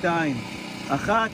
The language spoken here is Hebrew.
שתיים, אחת